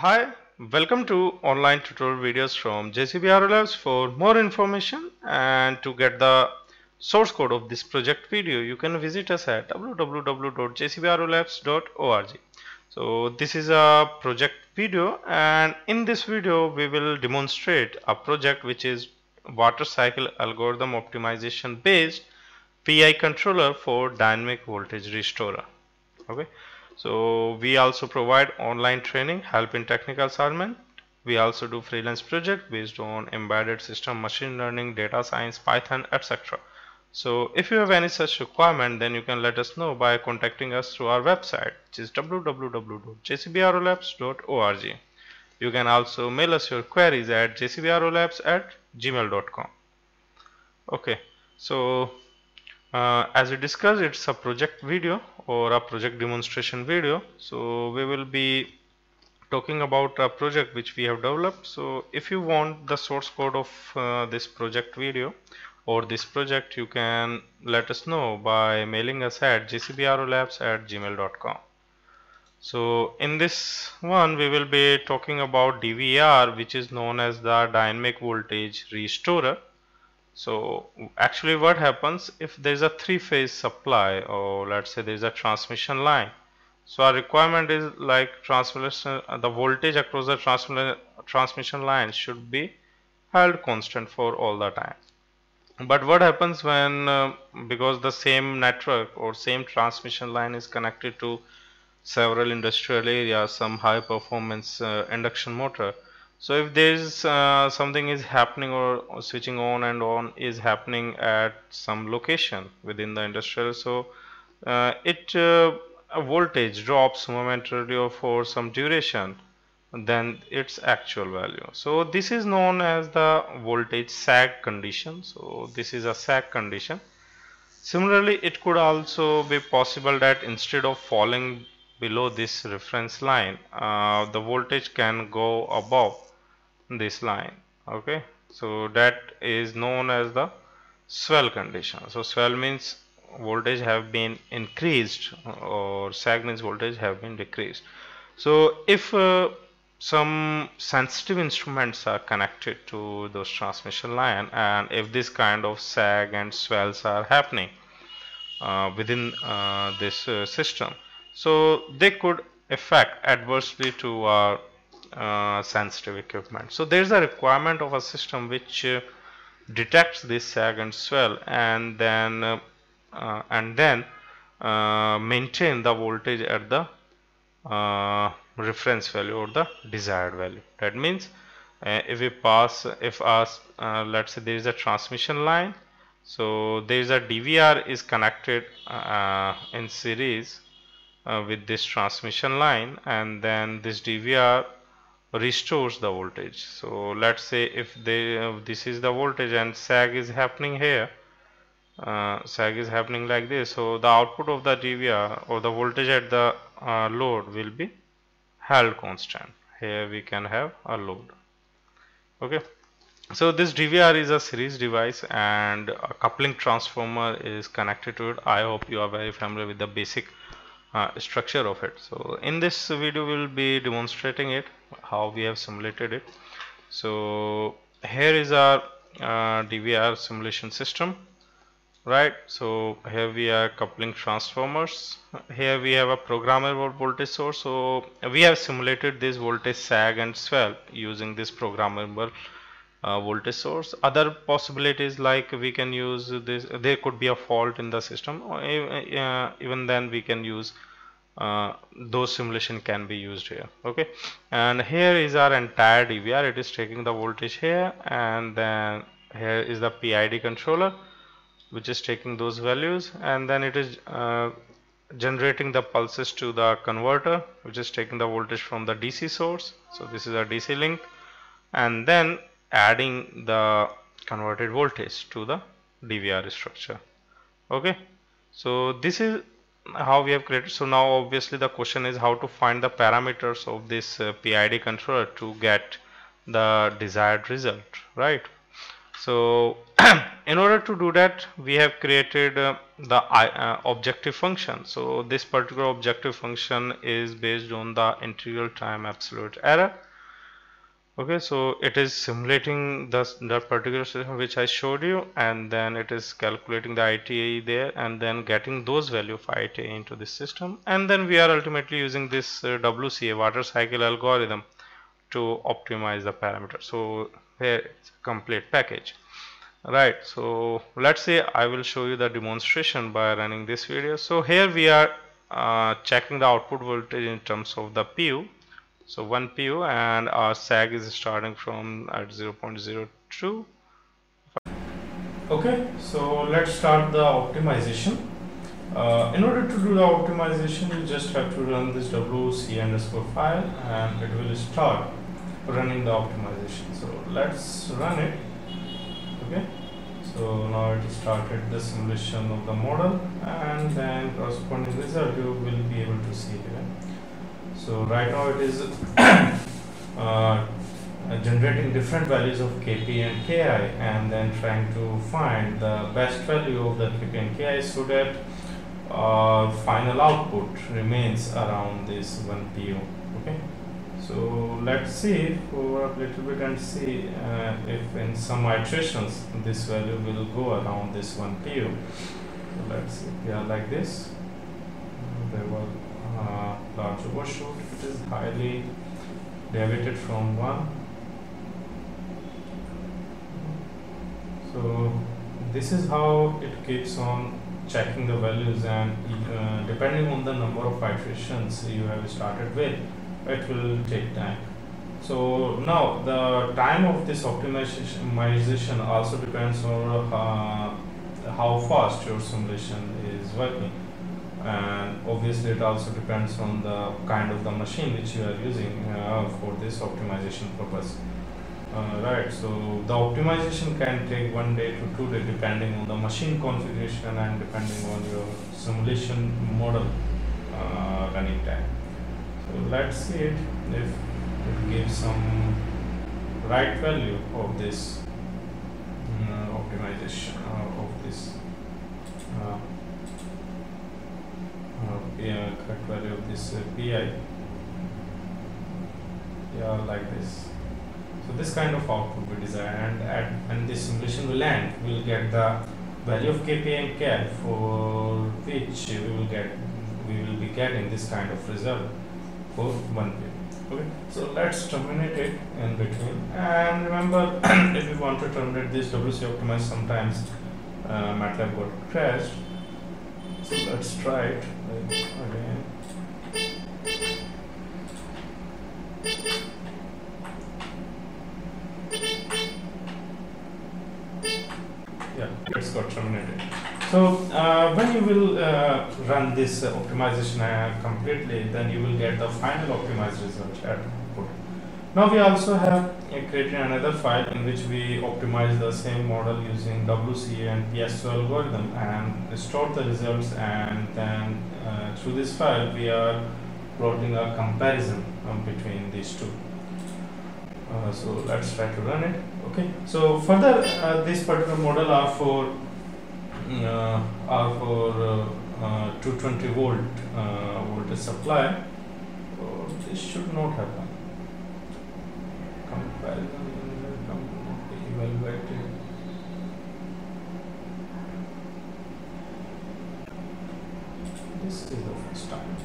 Hi, welcome to online tutorial videos from JCB Labs. For more information and to get the source code of this project video, you can visit us at www.jcbrolabs.org. So this is a project video and in this video we will demonstrate a project which is water cycle algorithm optimization based PI controller for dynamic voltage restorer. Okay. So we also provide online training, help in technical assignment. We also do freelance project based on embedded system, machine learning, data science, Python, etc. So if you have any such requirement, then you can let us know by contacting us through our website, which is www.jcbrolabs.org. You can also mail us your queries at jcbrolabs at gmail.com. Okay, so uh, as we discussed, it's a project video or a project demonstration video. So we will be talking about a project which we have developed. So if you want the source code of uh, this project video or this project you can let us know by mailing us at jcbrolabs at gmail.com so in this one we will be talking about DVR which is known as the dynamic voltage restorer so actually what happens if there is a three-phase supply or let's say there is a transmission line. So our requirement is like transmission, the voltage across the transmission transmission line should be held constant for all the time. But what happens when uh, because the same network or same transmission line is connected to several industrial areas, some high performance uh, induction motor so if there is uh, something is happening or, switching on and on is happening at some location within the industrial so uh, it uh, voltage drops momentarily or for some duration then its actual value. So this is known as the voltage sag condition. So this is a sag condition. Similarly it could also be possible that instead of falling below this reference line uh, the voltage can go above this line okay? So that is known as the swell condition. So swell means voltage have been increased or sag means voltage have been decreased. So if uh, some sensitive instruments are connected to those transmission line and if this kind of sag and swells are happening uh, within uh, this uh, system so they could affect adversely to our uh, sensitive equipment. So there is a requirement of a system which uh, detects this sag and swell and then uh, uh and then uh, maintain the voltage at the reference value or the desired value. That means if we pass if us let's say there is a transmission line so there is a DVR is connected in series with this transmission line and then this DVR restores the voltage. So let's say if they uh, this is the voltage and sag is happening here uh, sag is happening like this so the output of the DVR or the voltage at the uh, load will be held constant. Here we can have a load. Okay? So this DVR is a series device and a coupling transformer is connected to it. I hope you are very familiar with the basic uh, structure of it. So in this video we will be demonstrating it how we have simulated it. So here is our uh, DVR simulation system right? So here we are coupling transformers. Here we have a programmable voltage source. So we have simulated this voltage sag and swell using this programmable uh, voltage source. Other possibilities like we can use this there could be a fault in the system. Uh, even then we can use uh, those simulation can be used here okay? And here is our entire DVR it is taking the voltage here and then here is the PID controller which is taking those values and then it is uh, generating the pulses to the converter which is taking the voltage from the DC source. So this is a DC link and then adding the converted voltage to the DVR structure okay? So this is how we have created. So now obviously the question is how to find the parameters of this uh, PID controller to get the desired result right? So in order to do that we have created uh, the uh, objective function. So this particular objective function is based on the integral time absolute error okay so it is simulating the, that particular system which I showed you and then it is calculating the ITA there and then getting those value of ITA into this system. And then we are ultimately using this uh, WCA water cycle algorithm to optimize the parameter. So here it's a complete package. Right so let's say I will show you the demonstration by running this video. So here we are uh, checking the output voltage in terms of the PU so one PU and our sag is starting from at 0.02 okay so let's start the optimization. Uh, in order to do the optimization you just have to run this wc underscore file and it will start running the optimization. So let's run it. Okay so now it started the simulation of the model and then corresponding result you will be able to see here so right now it is uh, generating different values of Kp and Ki and then trying to find the best value of the Kp and Ki so that uh, final output remains around this 1 pu okay? So let's see for a little bit and see uh, if in some iterations this value will go around this 1 pu so let's see yeah like this. There was uh, large overshoot it is highly deviated from 1 so this is how it keeps on checking the values and uh, depending on the number of iterations you have started with it will take time. So now the time of this optimization also depends on uh, how fast your simulation is working and obviously it also depends on the kind of the machine which you are using uh, for this optimization purpose. Uh, right so the optimization can take one day to two day depending on the machine configuration and depending on your simulation model uh, running time. So let's see it if it gives some right value of this uh, optimization uh, of this uh, yeah, correct value of this uh, pi yeah like this. So this kind of output we desire and at when this simulation will end we will get the value of kp and for which we will get we will be getting this kind of result for one pip okay? So let's terminate it in between. And remember if you want to terminate this wc optimize sometimes uh, matlab got crashed. So let's try it again. It's got terminated. So uh, when you will uh, run this uh, optimization completely, then you will get the final optimized result output. Now we also have created another file in which we optimize the same model using WCA and PSO algorithm and store the results and then uh, through this file we are plotting a comparison um, between these two. Uh, so let's try to run it. Okay. So further, uh, this particular model are for uh, for uh, uh, 220 volt voltage supply. This should not happen comparison evaluated this is the first time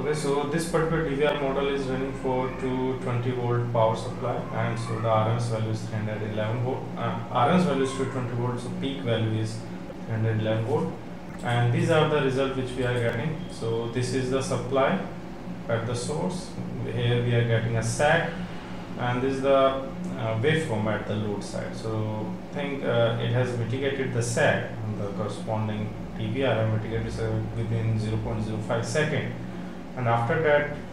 Okay, so this particular DVR model is running for 220 volt power supply and so the RMS value is 311 volt. Uh, RMS value is 220 volt, so peak value is 311 volt and these are the results which we are getting. So this is the supply at the source. Here we are getting a sag and this is the uh, waveform at the load side. So I think uh, it has mitigated the sag and the corresponding DVR mitigated within 0.05 second and after that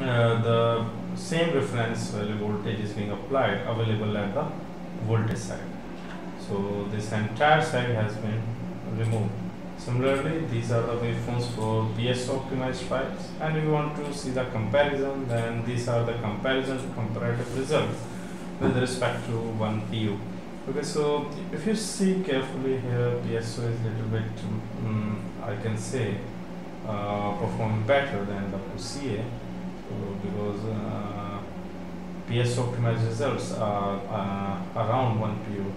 uh, the same reference value voltage is being applied available at the voltage side. So this entire side has been removed. Similarly these are the waveforms for PSO optimized files. And we want to see the comparison then these are the comparison comparative results with respect to one PU okay so if you see carefully here PSO is little bit um, I can say uh, perform better than WCA because uh, PSO optimized results are uh, around 1 PU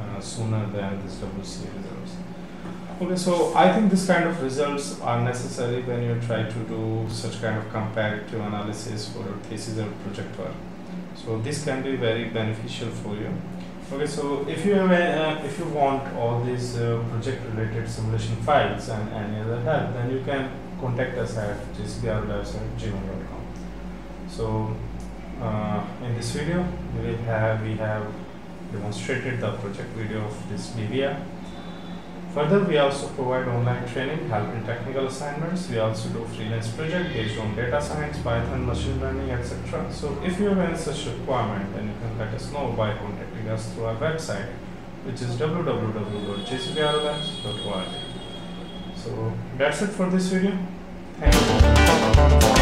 uh, sooner than this WCA results. Okay so I think this kind of results are necessary when you try to do such kind of comparative analysis for thesis or project work so this can be very beneficial for you Okay, so if you have a, uh, if you want all these uh, project related simulation files and any other help, then you can contact us at jcbrolabs@gmail.com. So uh, in this video, we have we have demonstrated the project video of this DVR Further, we also provide online training, help in technical assignments. We also do freelance project based on data science, Python, machine learning, etc. So if you have any such requirement, then you can let us know by contacting us through our website, which is www.jcbrolabs.org. So that's it for this video. Thank you.